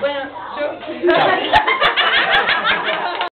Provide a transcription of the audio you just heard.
Bueno, yo...